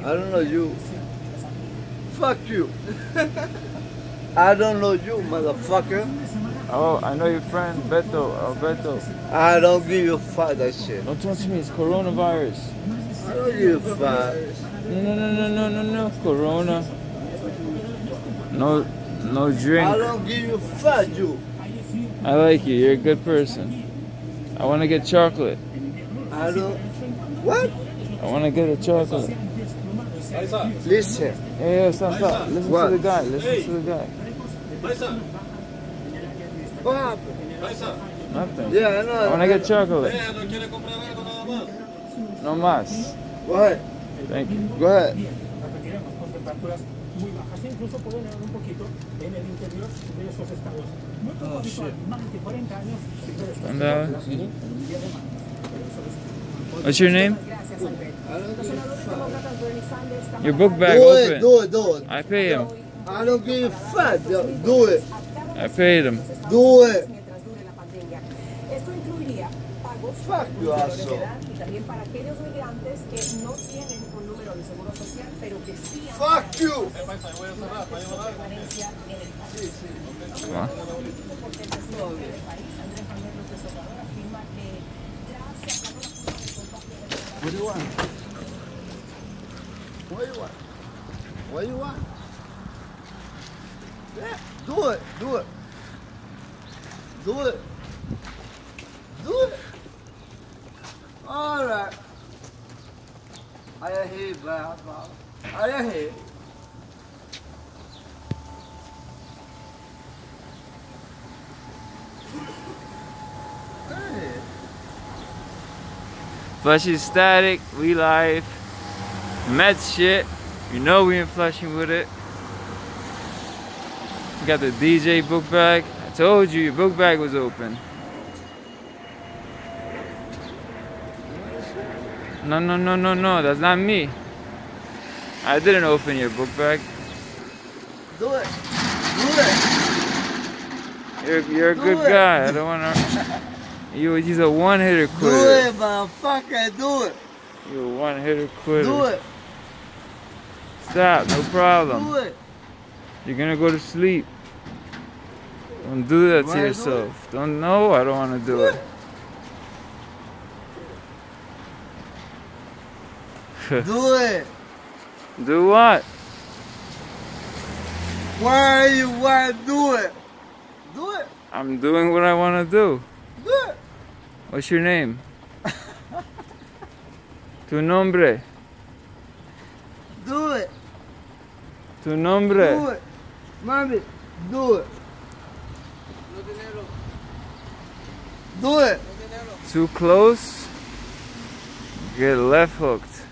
I don't know you. Fuck you. I don't know you, motherfucker. Oh, I know your friend Beto. Alberto. I don't give you fuck that shit. Don't touch me. It's coronavirus. I don't give a fuck. No, no, no, no, no, no, no. Corona. No, no drink. I don't give you fuck you. I like you. You're a good person. I want to get chocolate. I don't. What? I want to get a chocolate. Listen. Yeah, yeah, stop, stop. Listen What? to the guy. Listen to the guy. What happened? Nothing. Yeah, I know. I want to get chocolate. No más. Go ahead. Thank you. Go ahead. con temperaturas muy bajas e incluso puede nevar un poquito en el interior de esos estados. Muy poco habitual, más de 40 años se And, uh, en un día de mar. What's your name? Don't give a fuck. Your book bag Do it, open. do it, do it. I pay him. I don't give a fuck. Do it. I paid him. Do it. mientras dure la pandemia. Esto Fuck you, asshole. menores de edad y también para aquellos migrantes que no tienen un número de seguro social, pero que sí han Fuck you. permanencia en el país. Come on. Porque el presidente del país, Andrés Manuel López Obrador, afirma que ya se acabó la forma de contagio del What do you want? What do you want? What do you want? Yeah, do it, do it. Do it. Do it. All right. Blah, blah. I here. Hey. Flushing static. We live. Mets shit. You know we in Flushing with it. We got the DJ book bag. I told you your book bag was open. No, no, no, no, no. That's not me. I didn't open your book bag. Do it. Do it. You're, you're a Do good it. guy. I don't wanna. You, he's a one hitter quitter. Do it, motherfucker. Do it. You're a one hitter quitter. Do it. Stop. No problem. Do it. You're gonna go to sleep. Don't do that Why to yourself. Don't know. I don't want to do it. Do it. do what? Why you want to do it? Do it. I'm doing what I want to do. Do it. What's your name? tu nombre. Do it. Tu nombre. Do it. Mami, do it. Do it. Too close. Get left hooked.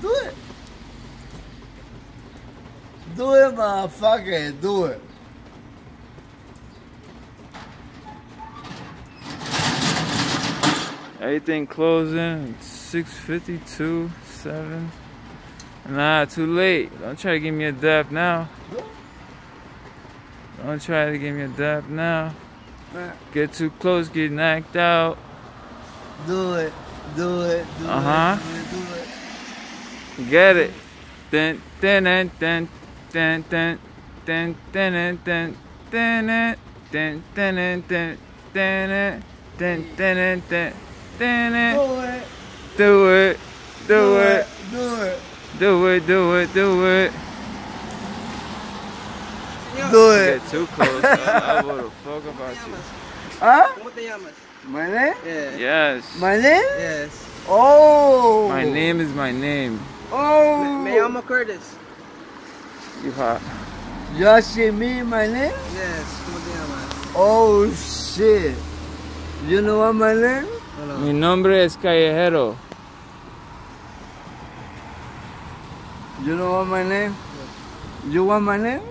Do it. Do it, motherfucker. Do it. Everything closing. It's 6:52, seven. Nah, too late. Don't try to give me a dap now. Don't try to give me a dap now. Get too close, get knocked out. Do it. Do it. Do Uh-huh. it. Do it. Do it. Get it. Dun dun dun dun dun dun dun dun dun dun dun dun dun dun dun dun dun dun Do it. Do it. Do it. Do it. Do it. Do it. Do it. Do it. Get too close. I would have fuck about you. Huh? ¿Cómo te llamas? My name? Yeah. Yes. My name? Yes. Oh. My name is my name. Oh. Me, me llamo Curtis. You hot. You see me, my name? Yes. ¿Cómo te llamas? Oh shit. You know what my name? Hola. Mi nombre es Callejero. You know what my name? You want my name?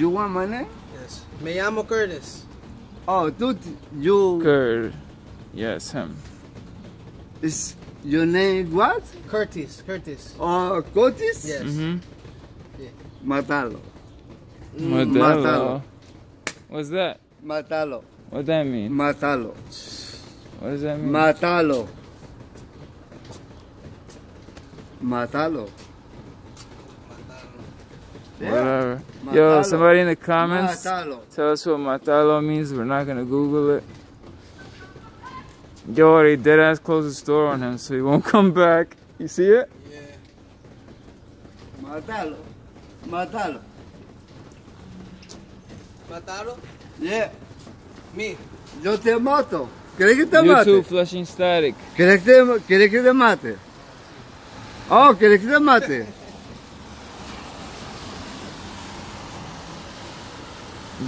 Yes. You want my name? Yes. Me llamo Curtis. Oh, dude, you Kurt. Yes, him. is your name what? Curtis. Curtis. Oh, Curtis? Yes. Mm-hmm. Matalo. Modelo. What's that? Matalo. What that mean? Matalo. What does that mean? Matalo. Matalo. Whatever. Yo, somebody in the comments Matalo. tell us what matalo means. We're not gonna Google it. Yo, already dead ass closed the store on him, so he won't come back. You see it? Yeah. Matalo. Matalo. Mataro? Yeah. Me. Yo te mato. ¿Quieres que te YouTube mate? flushing static. ¿Quieres que, te- ¿Quieres que te mate? Oh, ¿quieres que te mate?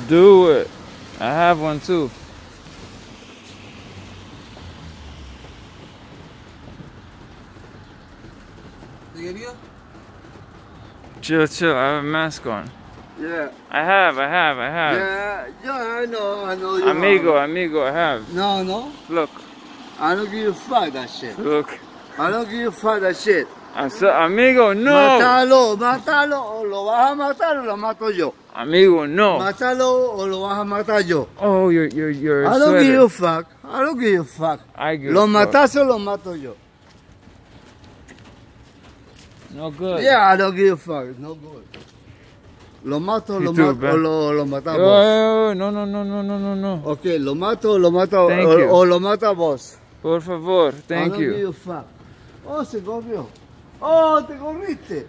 Do it. I have one too. Chill, chill. I have a mask on. Yeah. I have, I have, I have. Yeah, yeah, I know, I know you Amigo, have. amigo, I have. No, no. Look, I don't give a fuck that shit. look. I don't give a fuck that shit. I amigo, no. Mátalo, mátalo, o lo vas a matar o lo mato yo. Amigo, no. Mátalo o lo vas a matar yo. Oh, your, your, your I don't give a fuck. I don't give a fuck. I give Lo matas o lo mato yo. No good. Yeah, I don't give a fuck. No good. Lo mato, You lo too, mato, man. o lo, lo matamos. yo, no, no, no, no, no, no, no. Ok, lo mato, lo mato, o, you. o lo mata vos. Por favor, I thank don't you. give a fuck. Oh, se corrió. Oh, te corriste.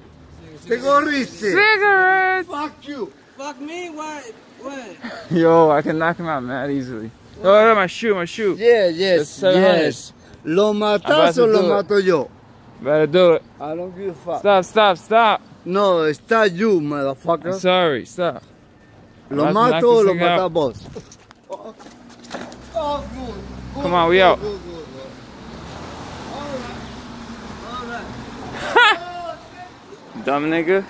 Te corriste. Cigarettes! Fuck you. Fuck me? Why? What? Yo, I can knock him out mad easily. Oh, no, my shoe, my shoe. Yeah, It's yes, 700. yes. Lo I'm matas o lo do it. mato yo. Better do it. I don't give a fuck. Stop, stop, stop. No, está you, I'm motherfucker. sorry, stop. Lo I'm about to knock mato o lo thing matas vos. Oh, oh, good. good, Come on, we good, out. good, good, good. All right. All right. Dumb nigga.